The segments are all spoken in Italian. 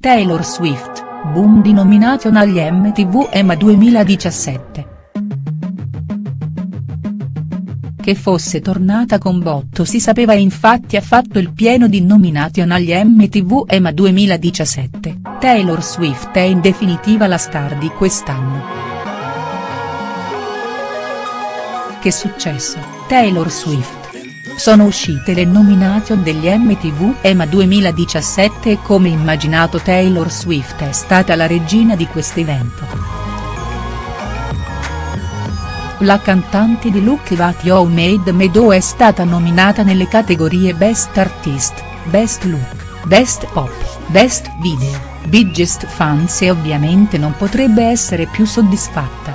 Taylor Swift, boom di nomination agli MTV EMA 2017. Che fosse tornata con botto si sapeva infatti ha fatto il pieno di nomination agli MTV EMA 2017, Taylor Swift è in definitiva la star di quest'anno. Che successo, Taylor Swift. Sono uscite le nomination degli MTV EMA 2017 e come immaginato Taylor Swift è stata la regina di quest'evento. La cantante di Look What You Made Me Do è stata nominata nelle categorie Best Artist, Best Look, Best Pop, Best Video, Biggest Fans e ovviamente non potrebbe essere più soddisfatta.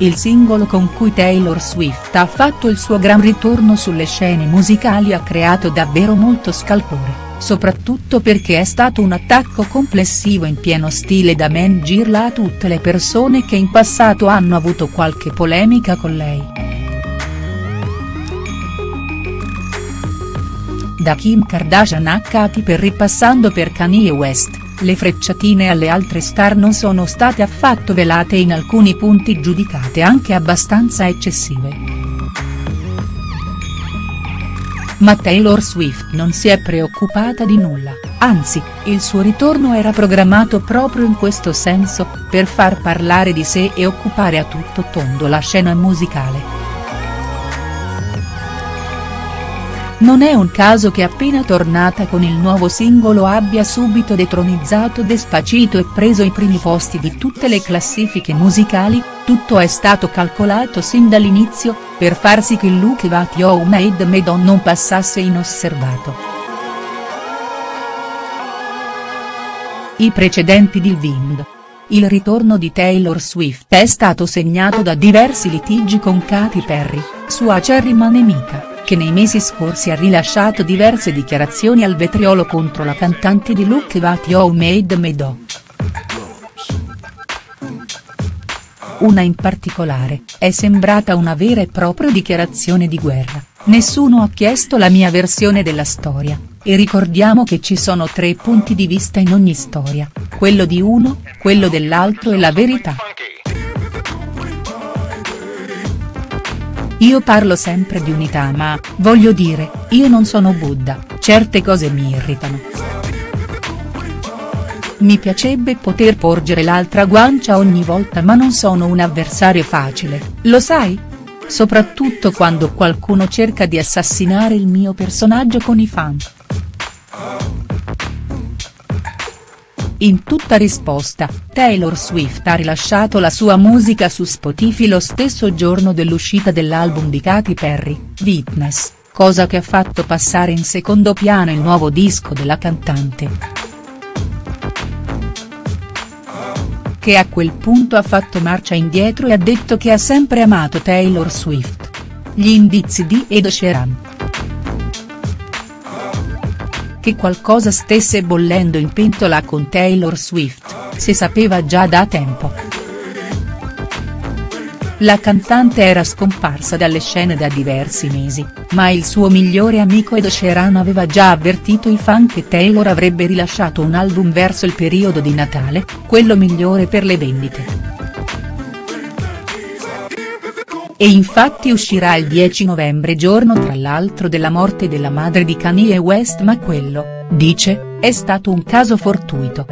Il singolo con cui Taylor Swift ha fatto il suo gran ritorno sulle scene musicali ha creato davvero molto scalpore, soprattutto perché è stato un attacco complessivo in pieno stile da man girla a tutte le persone che in passato hanno avuto qualche polemica con lei. Da Kim Kardashian a Katy Perry passando per Kanye West le frecciatine alle altre star non sono state affatto velate e in alcuni punti giudicate anche abbastanza eccessive. Ma Taylor Swift non si è preoccupata di nulla, anzi, il suo ritorno era programmato proprio in questo senso, per far parlare di sé e occupare a tutto tondo la scena musicale. Non è un caso che appena tornata con il nuovo singolo abbia subito detronizzato Despacito e preso i primi posti di tutte le classifiche musicali, tutto è stato calcolato sin dall'inizio, per far sì che Look What You Made Me Do non passasse inosservato. I precedenti di Wind. Il ritorno di Taylor Swift è stato segnato da diversi litigi con Katy Perry, sua acerrima nemica che nei mesi scorsi ha rilasciato diverse dichiarazioni al vetriolo contro la cantante di Look What You Made Me Do. Una in particolare, è sembrata una vera e propria dichiarazione di guerra, nessuno ha chiesto la mia versione della storia, e ricordiamo che ci sono tre punti di vista in ogni storia, quello di uno, quello dell'altro e la verità. Io parlo sempre di unità ma, voglio dire, io non sono Buddha, certe cose mi irritano. Mi piacerebbe poter porgere l'altra guancia ogni volta ma non sono un avversario facile, lo sai? Soprattutto quando qualcuno cerca di assassinare il mio personaggio con i fan. In tutta risposta, Taylor Swift ha rilasciato la sua musica su Spotify lo stesso giorno dell'uscita dell'album di Katy Perry, Witness, cosa che ha fatto passare in secondo piano il nuovo disco della cantante. Che a quel punto ha fatto marcia indietro e ha detto che ha sempre amato Taylor Swift. Gli indizi di Ed Sheeran che qualcosa stesse bollendo in pentola con Taylor Swift, si sapeva già da tempo. La cantante era scomparsa dalle scene da diversi mesi, ma il suo migliore amico Ed Sheeran aveva già avvertito i fan che Taylor avrebbe rilasciato un album verso il periodo di Natale, quello migliore per le vendite. E infatti uscirà il 10 novembre giorno tra l'altro della morte della madre di Kanye West ma quello, dice, è stato un caso fortuito.